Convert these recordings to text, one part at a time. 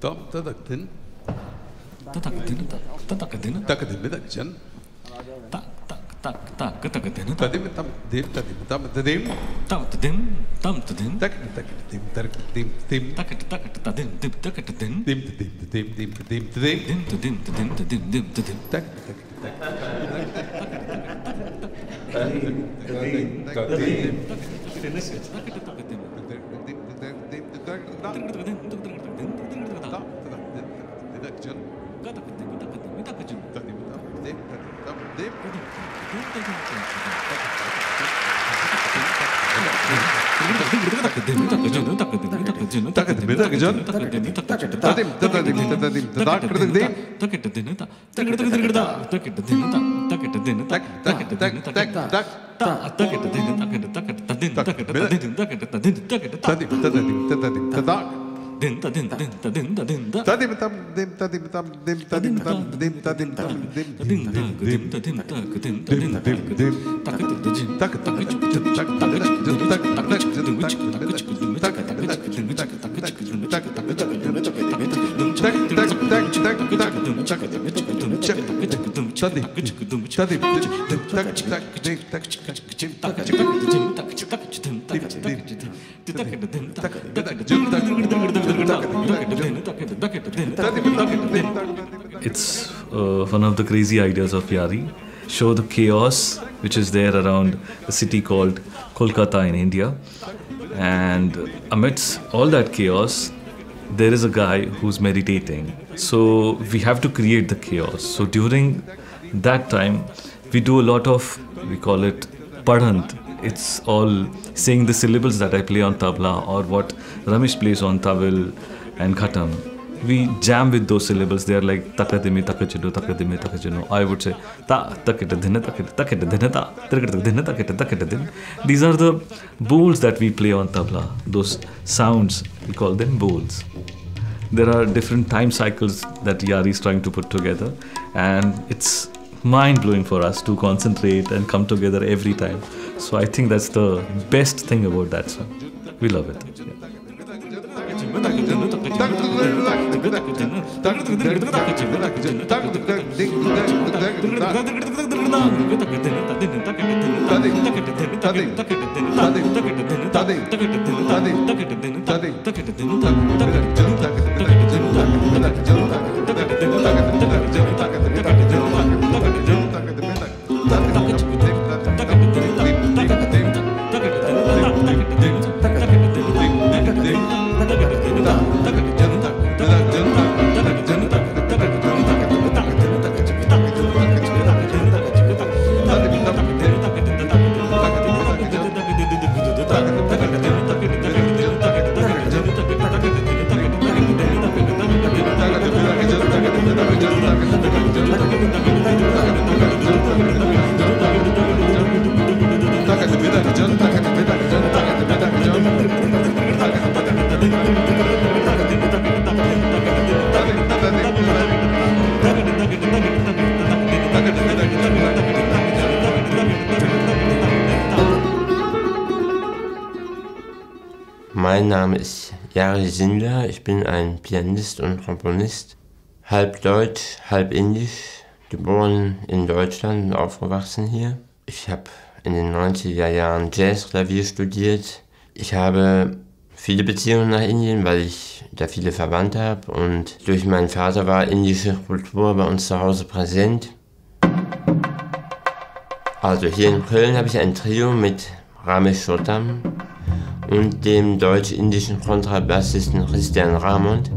Tom, tadaktin. Tadaktin, tadaktin. Tadaktin, tadaktin. Tak, tak, tak, tak, tadaktin. Tadim, tam, dim, tadim, tam, tadim. Tam, tadim, tam, tadim. Tak, tak, dim, tak, dim, dim. Tak, tak, tadim, dim, tak, tadim. Dim, tadim, tadim, dim, tadim, tadim. Dim, tadim, tadim, tadim, dim, tadim. Tak, tak, tak, tak. Tadim, tadim, tadim. Tadim, tadim, tadim. جدا متأكد متأكد متأكد متأكد متأكد متأكد متأكد It's uh, one of the crazy ideas of Jarry. Show the chaos which is there around a city called Kolkata in India. And amidst all that chaos, there is a guy who's meditating. So we have to create the chaos. So during that time, we do a lot of, we call it padhant. It's all saying the syllables that I play on tabla or what Ramesh plays on tawil and ghatam we jam with those syllables. They are like takadimi takachidu takadimi takachinu. I would say ta takita dhinna takita takita dhinna ta takita dhinna takita takita din. These are the bols that we play on tabla. Those sounds we call them bols. There are different time cycles that Jarry is trying to put together, and it's mind blowing for us to concentrate and come together every time. So I think that's the best thing about that song. We love it. Yeah. Jari Sindler, ich bin ein Pianist und Komponist, halb deutsch, halb indisch, geboren in Deutschland und aufgewachsen hier. Ich habe in den 90er Jahren Jazzklavier studiert. Ich habe viele Beziehungen nach Indien, weil ich da viele Verwandte habe und durch meinen Vater war indische Kultur bei uns zu Hause präsent. Also hier in Köln habe ich ein Trio mit Ramesh Chotam und dem deutsch-indischen Kontrabassisten Christian Ramond.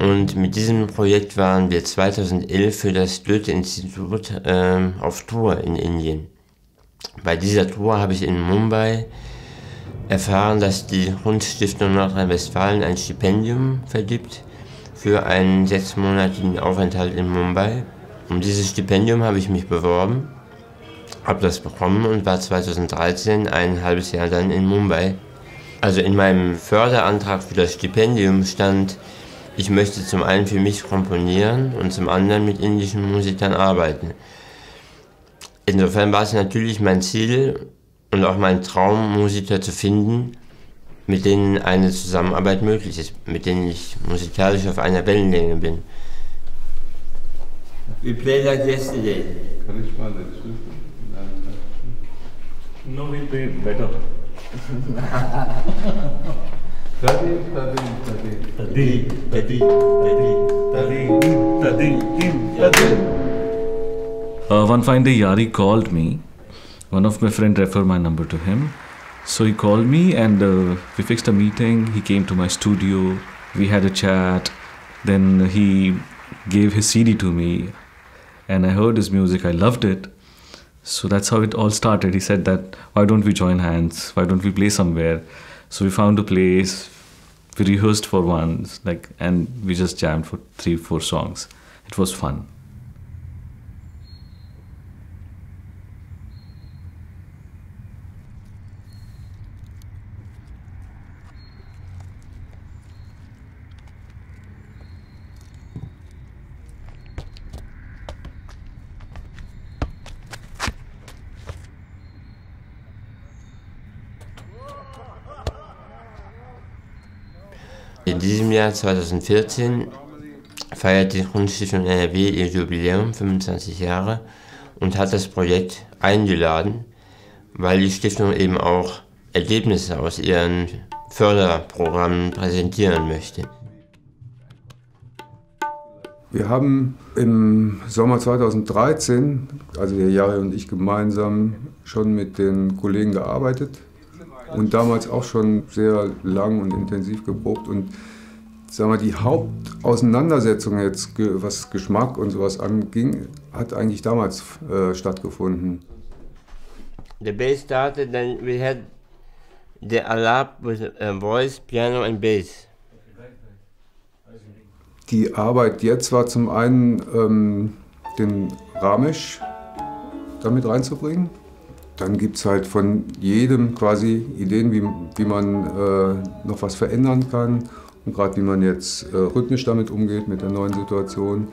Und mit diesem Projekt waren wir 2011 für das Goethe-Institut ähm, auf Tour in Indien. Bei dieser Tour habe ich in Mumbai erfahren, dass die Kunststiftung Nordrhein-Westfalen ein Stipendium vergibt für einen sechsmonatigen Aufenthalt in Mumbai. Um dieses Stipendium habe ich mich beworben, habe das bekommen und war 2013 ein halbes Jahr dann in Mumbai. Also in meinem Förderantrag für das Stipendium stand, ich möchte zum einen für mich komponieren und zum anderen mit indischen Musikern arbeiten. Insofern war es natürlich mein Ziel und auch mein Traum, Musiker zu finden, mit denen eine Zusammenarbeit möglich ist, mit denen ich musikalisch auf einer Wellenlänge bin. We played like yesterday. Kann ich mal den Schlüssel? No, we'll play better. Tadim, tadim, tadim. Uh, one fine day, Jarry called me. One of my friend referred my number to him. So he called me and uh, we fixed a meeting. He came to my studio. We had a chat. Then he gave his CD to me, and I heard his music. I loved it. So that's how it all started. He said that why don't we join hands? Why don't we play somewhere? So we found a place. We rehearsed for once, like, and we just jammed for three, four songs. It was fun. Jahr 2014 feiert die Kunststiftung NRW ihr Jubiläum, 25 Jahre, und hat das Projekt eingeladen, weil die Stiftung eben auch Ergebnisse aus ihren Förderprogrammen präsentieren möchte. Wir haben im Sommer 2013, also der Jari und ich gemeinsam, schon mit den Kollegen gearbeitet und damals auch schon sehr lang und intensiv geprobt. Und sagen wir, die Hauptauseinandersetzung jetzt, was Geschmack und sowas anging, hat eigentlich damals äh, stattgefunden. The bass started, then we had the alap with a voice, piano and bass. Die Arbeit jetzt war zum einen ähm, den Ramesh damit reinzubringen. Dann gibt es halt von jedem quasi Ideen, wie, wie man äh, noch was verändern kann und gerade wie man jetzt äh, rhythmisch damit umgeht mit der neuen Situation.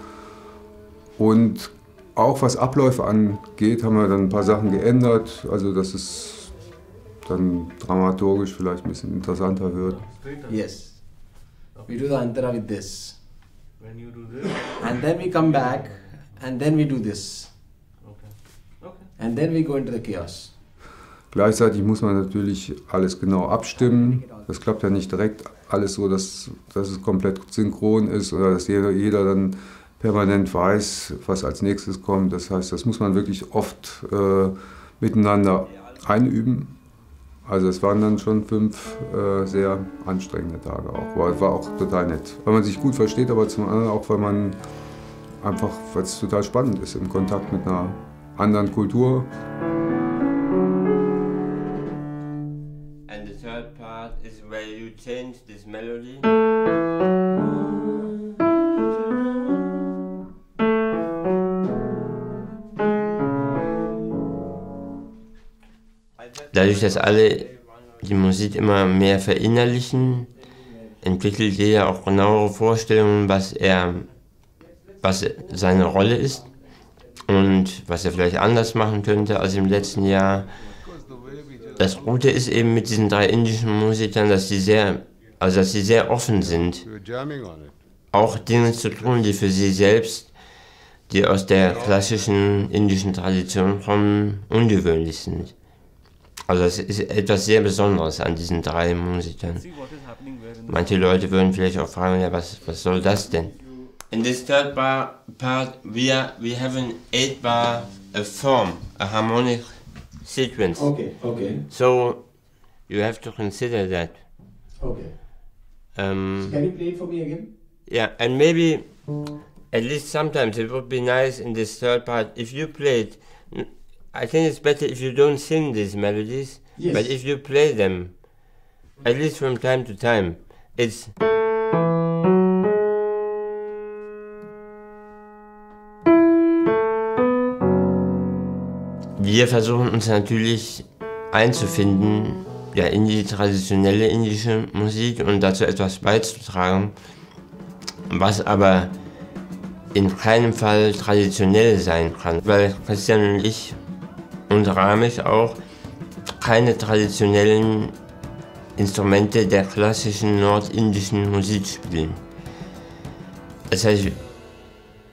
Und auch was Abläufe angeht, haben wir dann ein paar Sachen geändert, also dass es dann dramaturgisch vielleicht ein bisschen interessanter wird. Yes. We do the antara with this. And then we come back and then we do this. And then we go into the chaos. Gleichzeitig muss man natürlich alles genau abstimmen. Das klappt ja nicht direkt alles so, dass, dass es komplett synchron ist oder dass jeder, jeder dann permanent weiß, was als nächstes kommt. Das heißt, das muss man wirklich oft äh, miteinander einüben. Also es waren dann schon fünf äh, sehr anstrengende Tage auch. War, war auch total nett. Weil man sich gut versteht, aber zum anderen auch, weil man einfach, weil es total spannend ist im Kontakt mit einer anderen Kultur. Change this melody. Dadurch, dass alle die Musik immer mehr verinnerlichen, entwickelt jeder auch genauere Vorstellungen, was er, was seine Rolle ist und was er vielleicht anders machen könnte als im letzten Jahr. Das Gute ist eben mit diesen drei indischen Musikern, dass sie sehr, also dass sie sehr offen sind, auch Dinge zu tun, die für sie selbst, die aus der klassischen indischen Tradition kommen, ungewöhnlich sind. Also es ist etwas sehr Besonderes an diesen drei Musikern. Manche Leute würden vielleicht auch fragen, ja, was, was soll das denn? In this third bar part, we are we have an eight bar a form, a harmonic sequence. Okay, okay, So you have to consider that. okay. Um, Can you play it for me again? yeah, and maybe at least sometimes it would be nice in this third part if you play it. I think it's better if you don't sing these melodies, Yes. but if you play them, at least from time to time. It's Wir versuchen uns natürlich einzufinden ja, in die traditionelle indische Musik und dazu etwas beizutragen, was aber in keinem Fall traditionell sein kann, weil Christian und ich und Ramesh auch keine traditionellen Instrumente der klassischen nordindischen Musik spielen. Das heißt,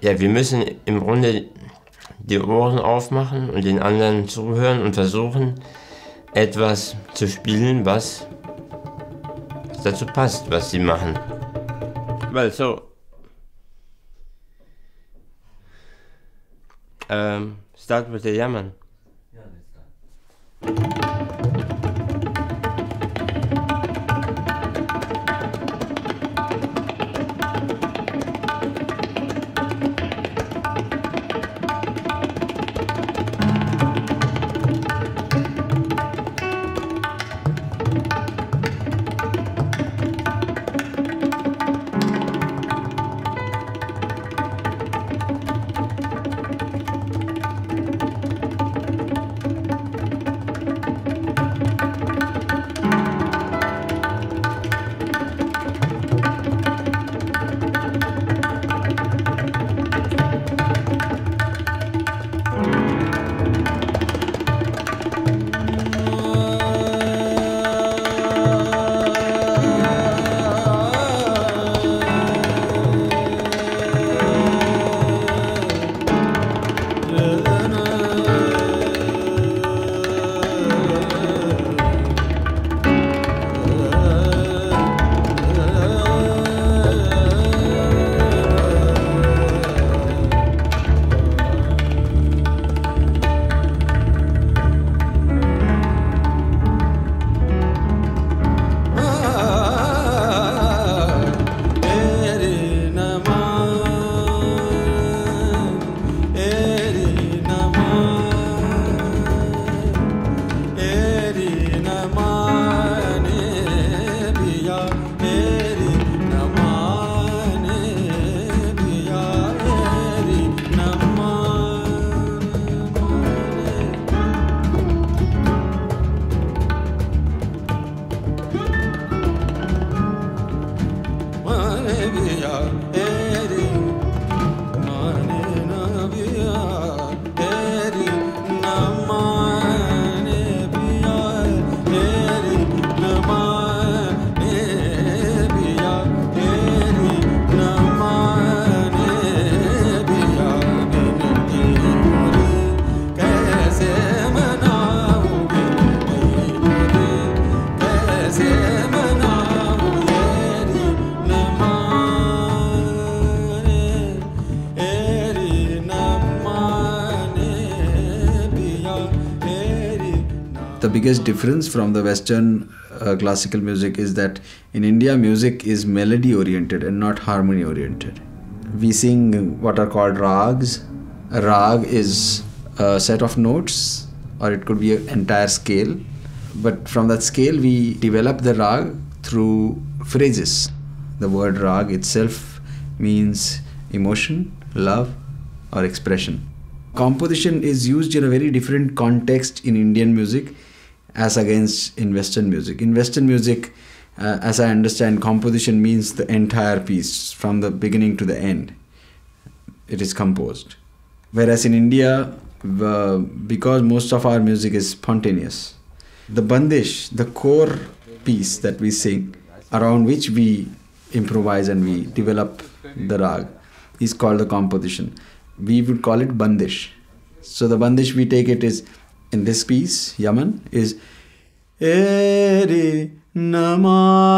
ja, wir müssen im Grunde die Ohren aufmachen und den anderen zuhören und versuchen, etwas zu spielen, was dazu passt, was sie machen. Well, so. Um, start with the Yaman. The biggest difference from the Western uh, classical music is that in India, music is melody oriented and not harmony oriented. We sing what are called rags. A rag is a set of notes, or it could be an entire scale. But from that scale, we develop the rag through phrases. The word rag itself means emotion, love, or expression. Composition is used in a very different context in Indian music as against in Western music. In Western music, uh, as I understand, composition means the entire piece from the beginning to the end. It is composed. Whereas in India, uh, because most of our music is spontaneous, the bandish, the core piece that we sing, around which we improvise and we develop the rag, is called the composition. We would call it bandish. So the bandish we take it is in this piece, Yaman, is Eri namane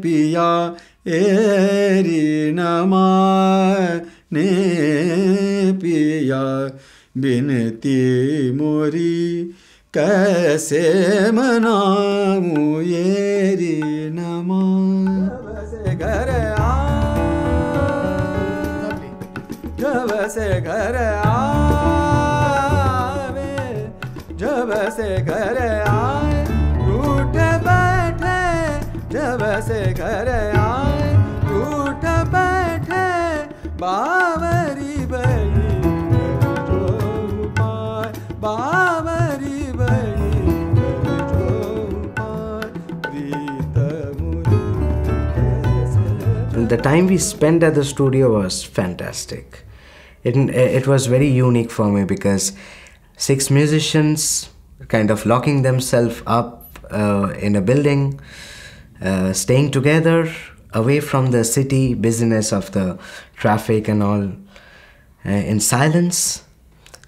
piya Eri namane ने पिया बिनती मोरी, कैसे मना ये री नमा घर आ जब से घर आ The time we spent at the studio was fantastic. It, it was very unique for me because six musicians kind of locking themselves up uh, in a building, uh, staying together, away from the city business of the traffic and all, uh, in silence.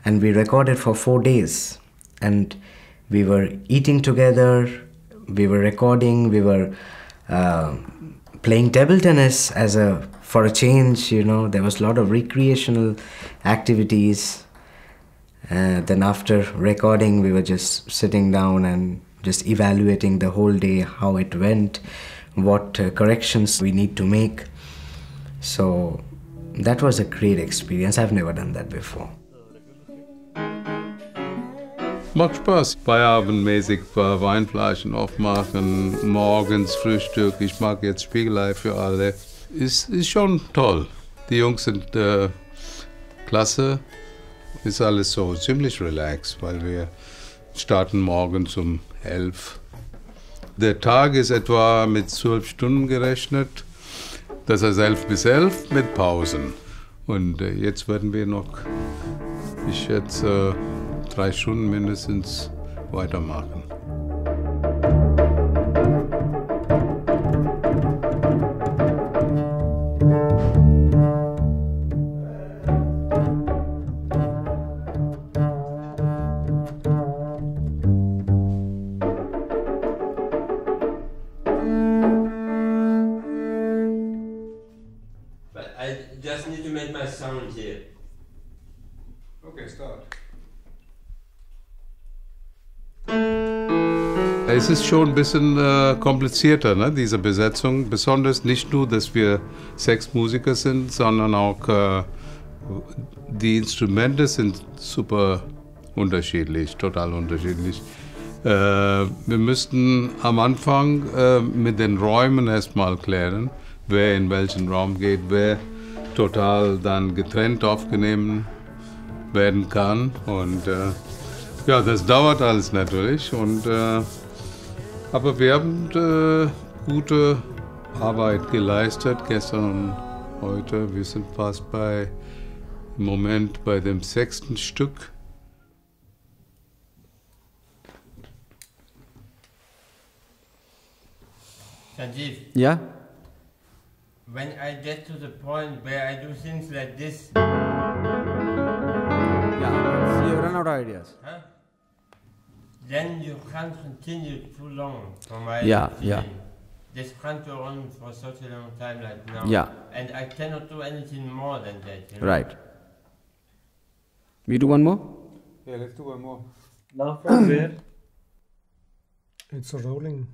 And we recorded for four days. And we were eating together, we were recording, we were uh, playing table tennis as a for a change. You know, there was a lot of recreational activities. Uh, then after recording, we were just sitting down and just evaluating the whole day, how it went, what uh, corrections we need to make. So that was a great experience. I've never done that before. Macht Spaß. Feierabendmäßig Weinflaschen aufmachen, morgens Frühstück. Ich mag jetzt Spiegelei für alle. Ist, ist schon toll. Die Jungs sind äh, klasse. Ist alles so ziemlich relaxed, weil wir starten morgens um 11. Der Tag ist etwa mit 12 Stunden gerechnet. Das heißt 11 bis 11 mit Pausen. Und äh, jetzt werden wir noch, ich schätze, drei Stunden mindestens weitermachen. Es ist schon ein bisschen äh, komplizierter, ne, diese Besetzung. Besonders nicht nur, dass wir sechs Musiker sind, sondern auch äh, die Instrumente sind super unterschiedlich, total unterschiedlich. Äh, wir müssten am Anfang äh, mit den Räumen erstmal klären, wer in welchen Raum geht, wer total dann getrennt aufgenommen werden kann. Und äh, ja, das dauert alles natürlich. Und, äh, aber wir haben äh, gute Arbeit geleistet gestern und heute. Wir sind fast bei im Moment bei dem sechsten Stück. Sanjeev, Yeah? when I get to the point where I do things like this, Yeah. See, you run out of ideas. huh? Then you can't continue too long for my Yeah, feeling. yeah. This can't go on for such a long time like now. Yeah. And I cannot do anything more than that. You know? Right. We do one more? Yeah, let's do one more. Now from where? It's rolling.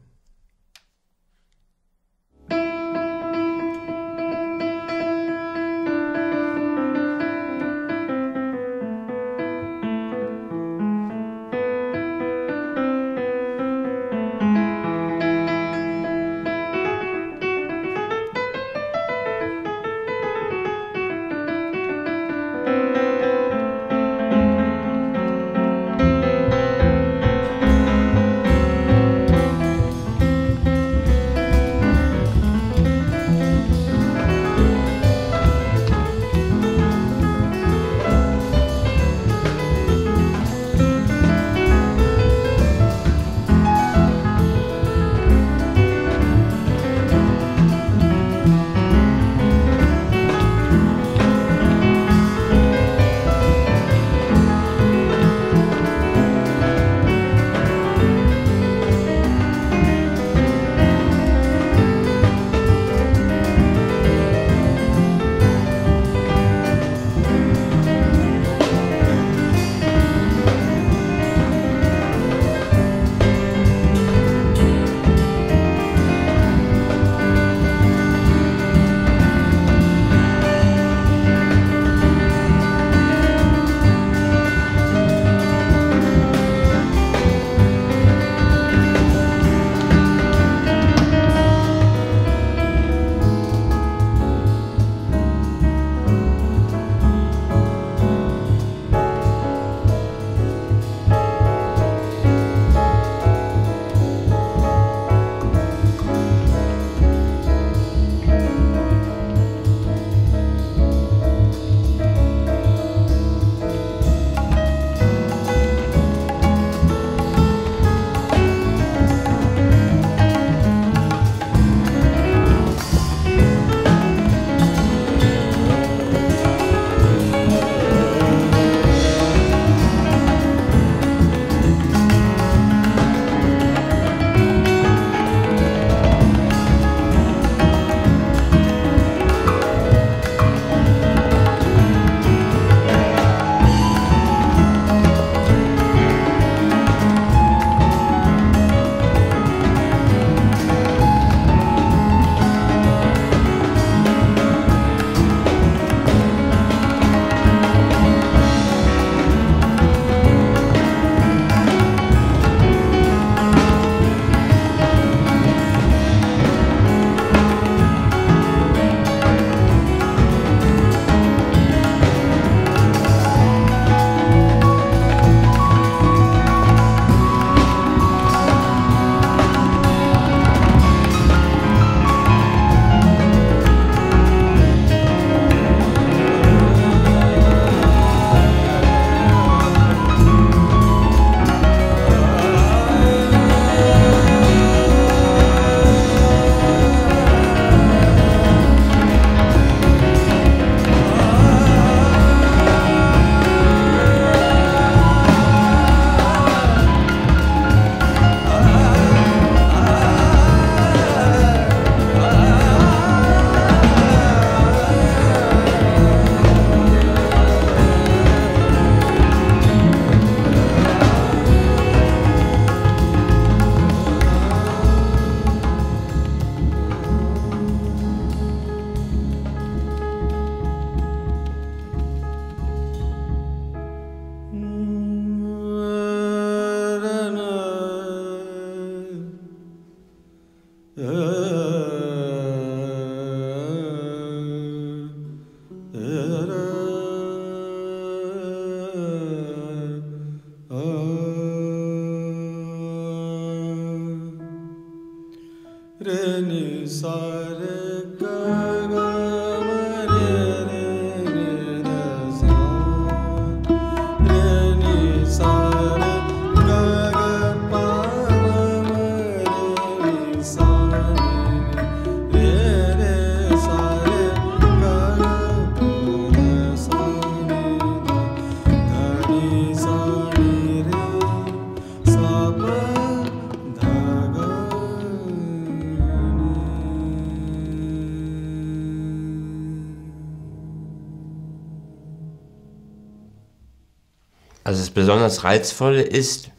Besonders Reizvolle ist,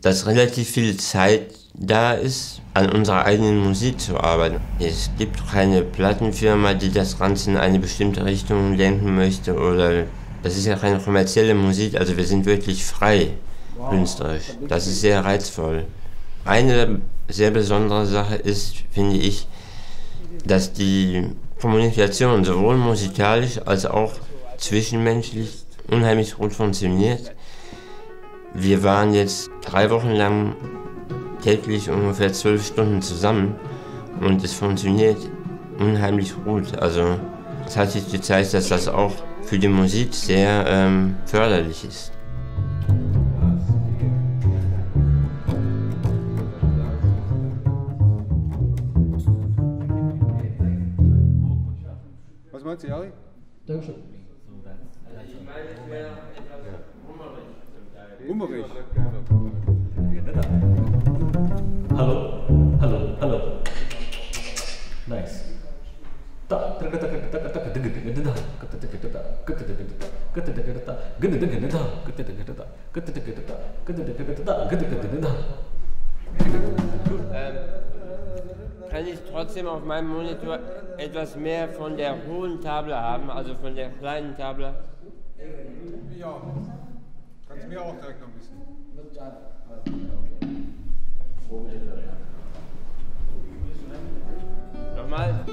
dass relativ viel Zeit da ist, an unserer eigenen Musik zu arbeiten. Es gibt keine Plattenfirma, die das Ganze in eine bestimmte Richtung lenken möchte oder das ist ja keine kommerzielle Musik, also wir sind wirklich frei künstlerisch. Das ist sehr reizvoll. Eine sehr besondere Sache ist, finde ich, dass die Kommunikation sowohl musikalisch als auch zwischenmenschlich unheimlich gut funktioniert. Wir waren jetzt drei Wochen lang täglich ungefähr zwölf Stunden zusammen und es funktioniert unheimlich gut. Also es hat sich gezeigt, dass das auch für die Musik sehr ähm, förderlich ist. Was meinst du, Jari? Hummerig. Hello, hello, hello. Nice. Kann ich trotzdem auf meinem Monitor etwas mehr von der hohen Table haben, also von der kleinen Table? Ja mir auch direkt noch ein bisschen. Mit deinem. Okay. Wo bitte? Nochmal.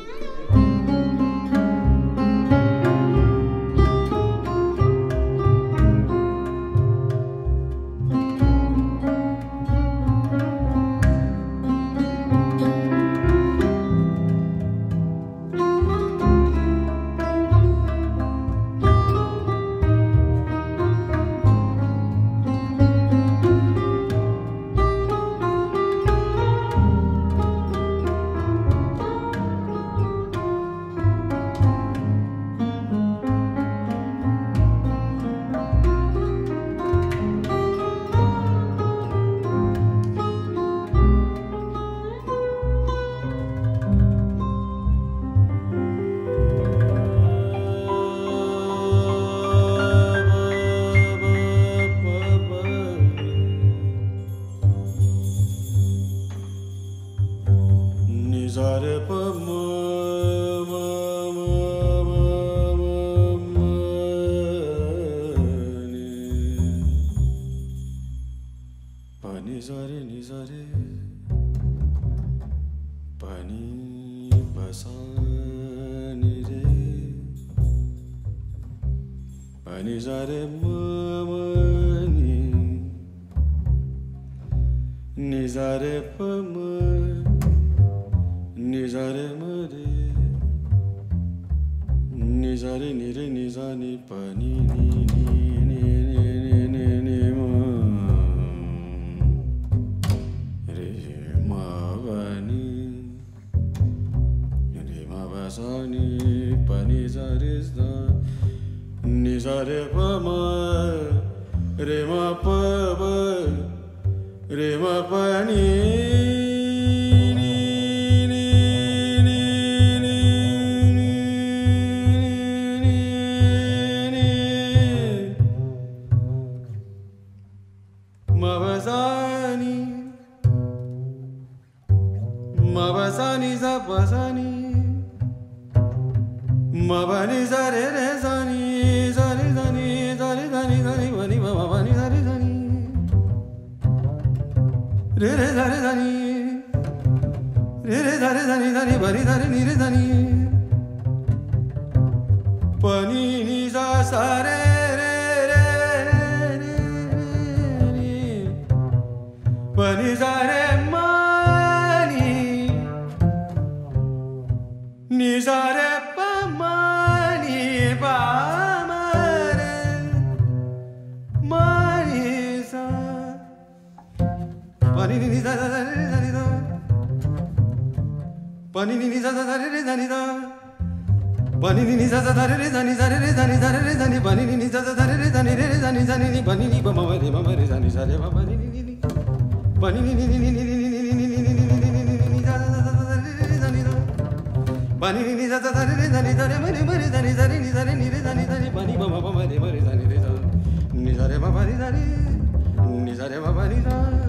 re re da re da ni re re da re da ni re re ni re da ni pa ni ni sa sa Nizare ma bari dare, nizare ma bari dare.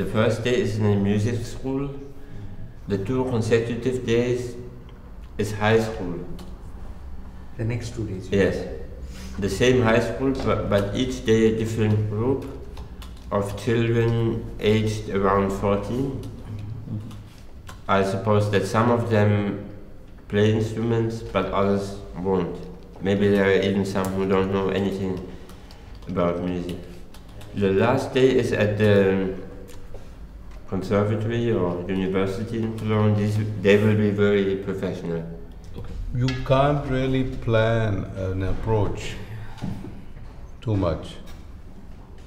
the first day is in the music school. The two consecutive days is high school. The next two days. Yes. The same high school, but, but each day a different group of children aged around 14. I suppose that some of them play instruments, but others won't. Maybe there are even some who don't know anything about music. The last day is at the conservatory or university in Cologne. These, they will be very professional. You can't really plan an approach too much.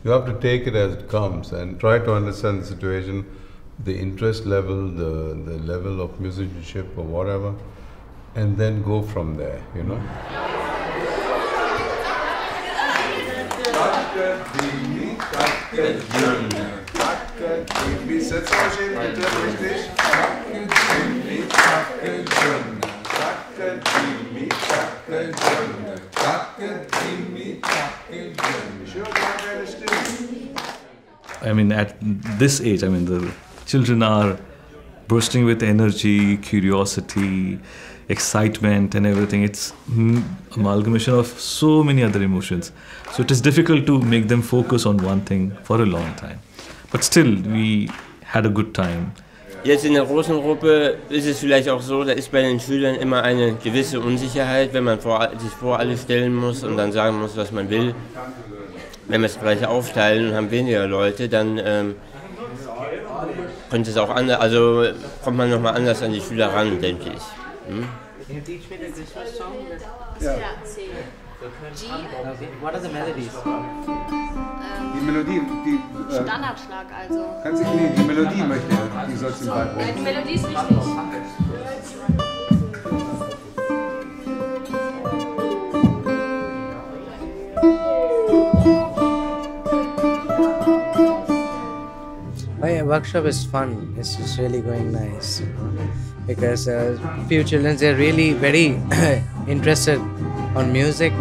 You have to take it as it comes and try to understand the situation, the interest level, the, the level of musicianship or whatever, and then go from there, you know. Setzt euch I mean, at this age, I mean, the children are bursting with energy, curiosity, excitement, and everything. It's amalgamation of so many other emotions. So it is difficult to make them focus on one thing for a long time. But still, we had a good time. Jetzt in der großen Gruppe ist es vielleicht auch so, da ist bei den Schülern immer eine gewisse Unsicherheit, wenn man vor, sich vor alle stellen muss und dann sagen muss, was man will. Wenn wir es gleich aufteilen und haben weniger Leute, dann ähm, könnte es auch anders, also kommt man nochmal anders an die Schüler ran, denke ich. Hm? Can you teach me the Christmas song? Ja. What are the melodies? Die Melodie, die. Äh, Standardschlag also. kannst du, nee, die Melodie möchte er. Die sollst du ihm Ja, beibringen. die Melodie ist wichtig. My workshop is fun. It's just really going nice you know, because uh, few children they're really very interested on music.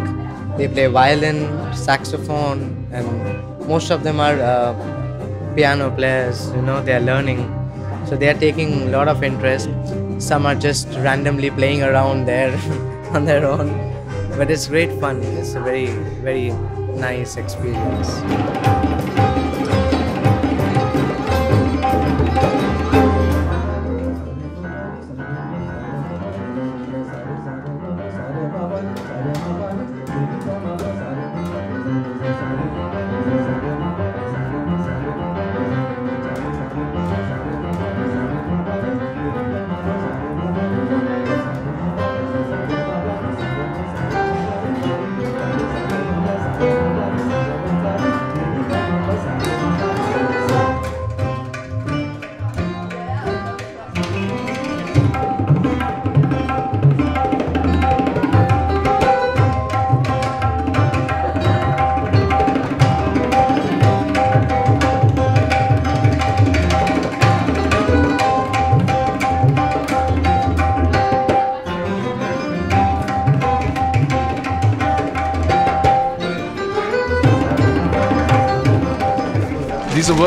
They play violin, saxophone, and most of them are uh, piano players. You know, they are learning, so they are taking a lot of interest. Some are just randomly playing around there on their own, but it's great fun. It's a very very nice experience.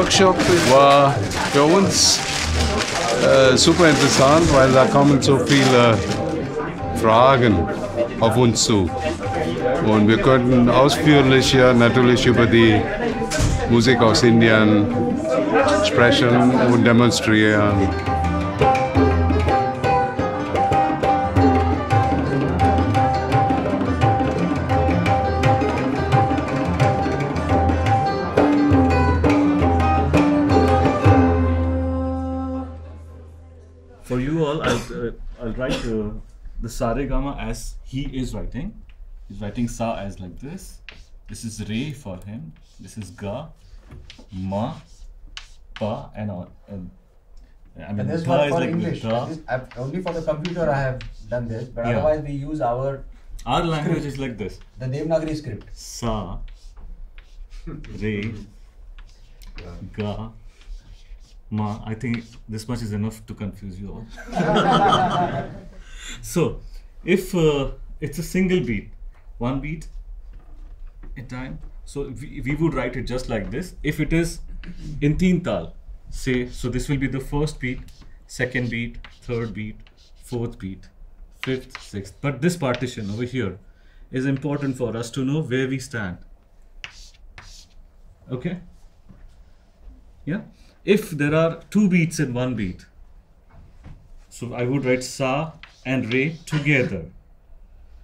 Workshop war für uns äh, super interessant, weil da kommen so viele Fragen auf uns zu. Und wir könnten ausführlicher natürlich über die Musik aus Indien sprechen und demonstrieren. The Saregama as he is writing. He's writing Sa as like this. This is Re for him. This is Ga, Ma, Pa, and all. And, I mean, And this one is for like English. This, only for the computer I have done this, but Yeah. otherwise we use our Our language script, is like this. the Devanagari script. Sa, Re, Ga, Ma. I think this much is enough to confuse you all. so, if uh, it's a single beat, one beat in time, so we, we would write it just like this. If it is in teen tal, say, so this will be the first beat, second beat, third beat, fourth beat, fifth, sixth. But this partition over here is important for us to know where we stand. Okay? Yeah? If there are two beats in one beat, so I would write Sa and Re together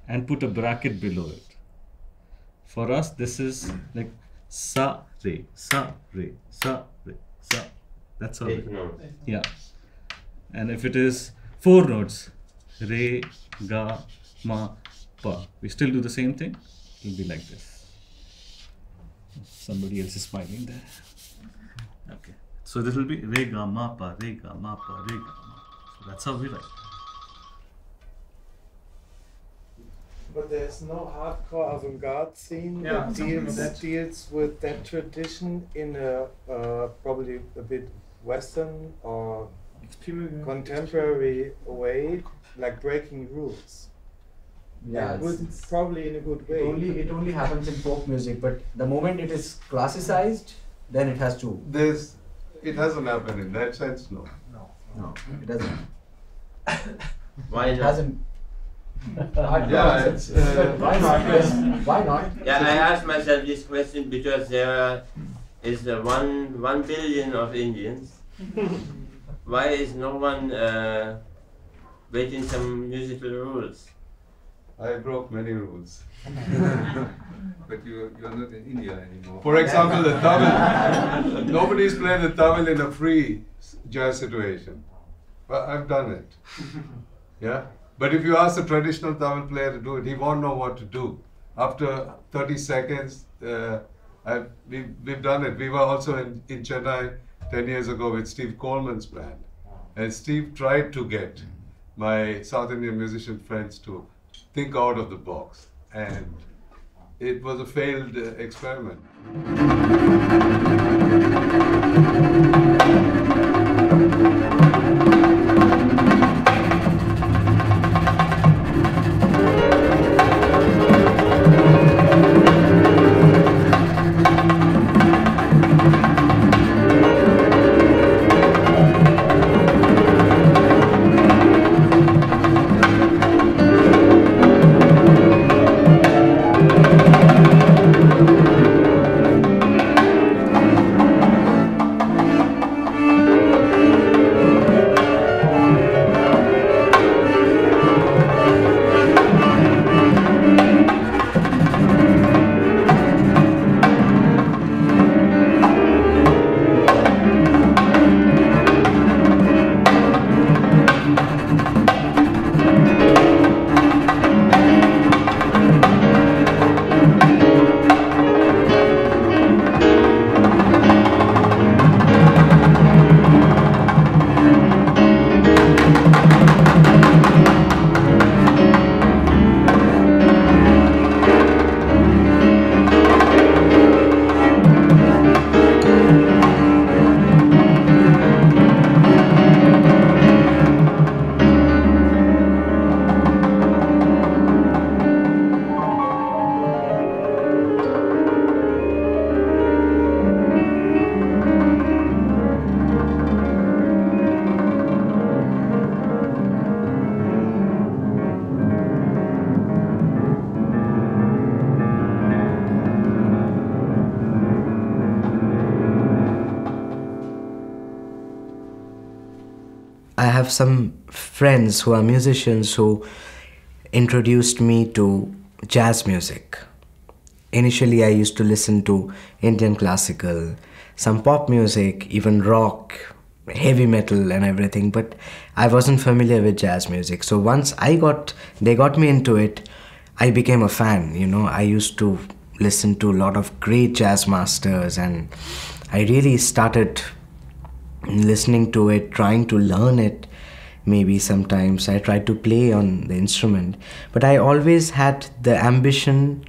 and put a bracket below it. For us, this is like Sa Re, Sa Re, Sa Re, Sa. That's all. Eight notes. Yeah. And if it is four notes, Re, Ga, Ma, Pa, we still do the same thing. It will be like this. Somebody else is smiling there. Okay. So this will be Re, Ga, Ma, Pa, Re, Ga, Ma, Pa, Re, Ga, Ma. So that's how we write. But there's no hardcore avant-garde scene Yeah, that deals that. deals with that tradition in a uh, probably a bit Western or contemporary way, like breaking rules. Yeah, And it's- probably in a good It way. only it only happens in folk music, but the moment it is classicized, then it has to. There's, it hasn't happened in that sense, no. No, no, it doesn't. Why It not? hasn't. Yeah, it's, uh, why not? Yes. Why not? Yeah, I asked myself this question because there is uh, one one billion of Indians. Why is no one uh, breaking some musical rules? I broke many rules. But you, you're not in India anymore. For example, the thavil. Nobody's playing the thavil in a free jazz situation. But I've done it. Yeah? But if you ask a traditional thavil player to do it, he won't know what to do. After 30 seconds, uh, I've, we've, we've done it. We were also in, in Chennai 10 years ago with Steve Coleman's band. And Steve tried to get my South Indian musician friends to think out of the box. And it was a failed uh, experiment. Have some friends who are musicians who introduced me to jazz music. Initially, I used to listen to Indian classical, some pop music, even rock, heavy metal, and everything, but I wasn't familiar with jazz music. So once I got, they got me into it, I became a fan. You know, I used to listen to a lot of great jazz masters, and I really started listening to it, trying to learn it. Maybe sometimes I tried to play on the instrument, but I always had the ambition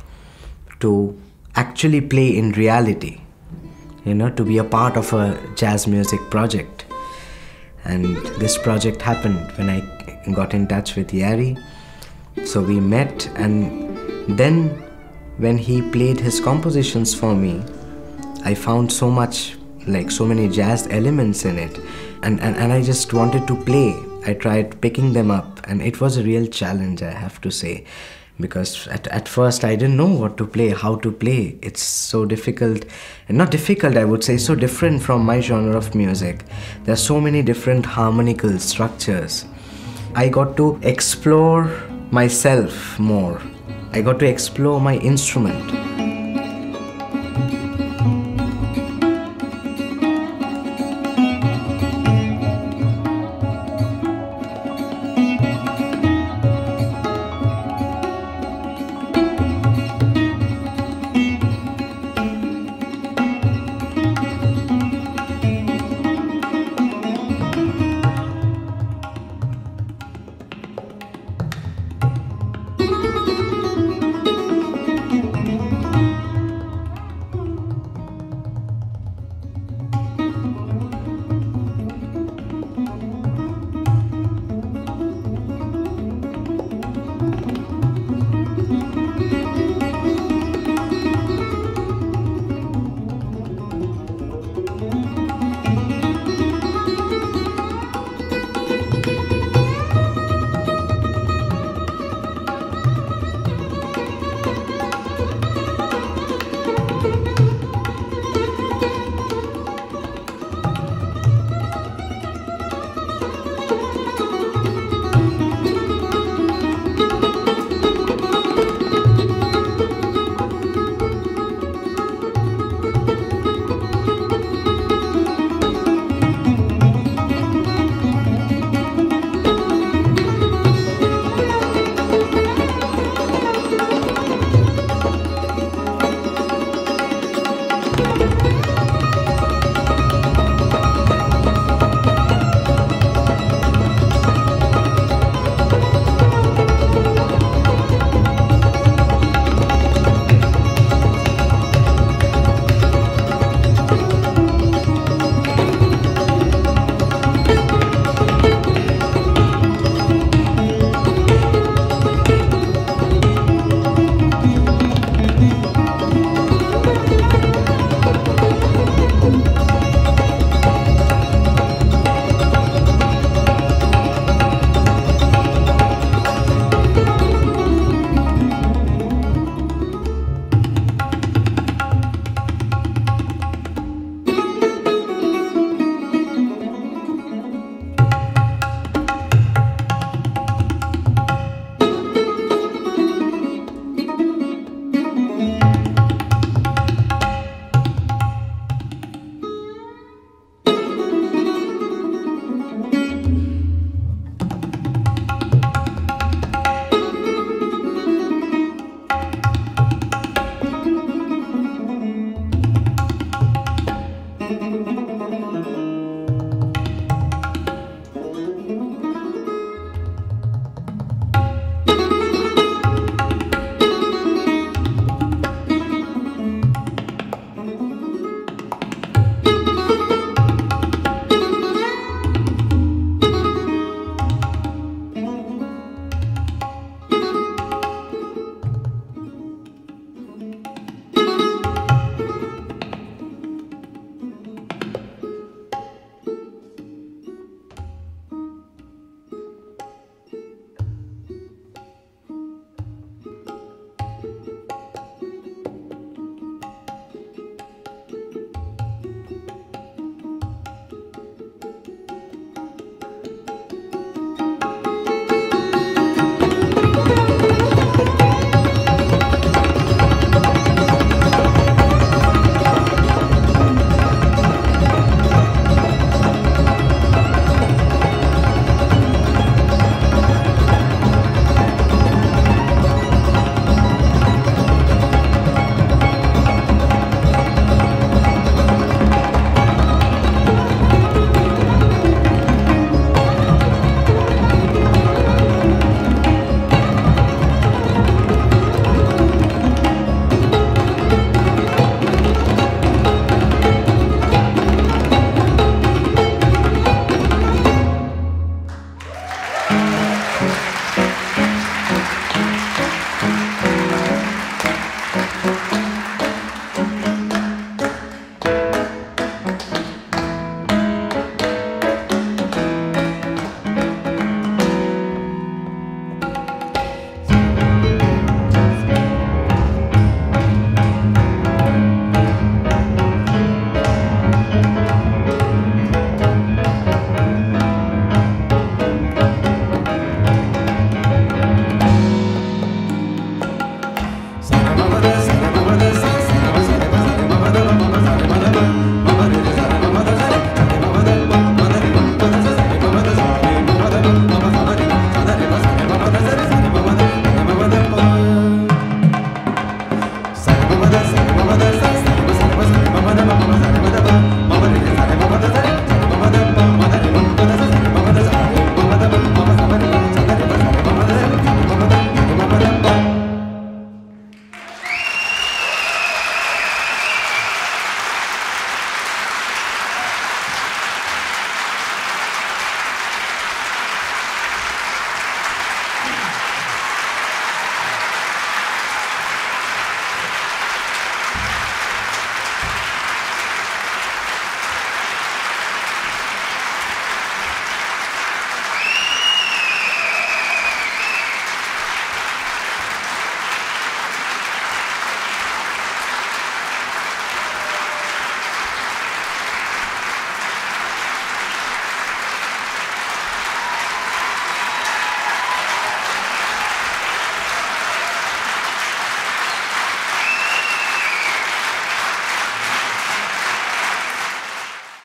to actually play in reality, you know, to be a part of a jazz music project. And this project happened when I got in touch with Jarry. So we met, and then when he played his compositions for me, I found so much, like so many jazz elements in it. And, and, and I just wanted to play. I tried picking them up, and it was a real challenge, I have to say. Because at, at first I didn't know what to play, how to play. It's so difficult, and not difficult, I would say, so different from my genre of music. There are so many different harmonical structures. I got to explore myself more. I got to explore my instrument